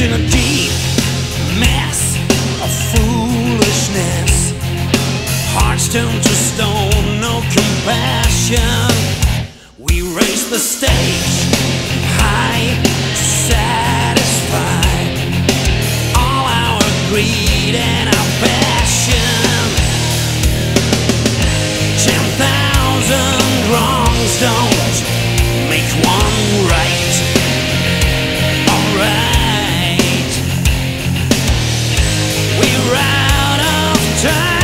in a deep mess of foolishness. Hearts turned to stone, no compassion. We raise the stage high, to satisfy All our greed and our passion. Ten thousand wrongs don't make one right. time.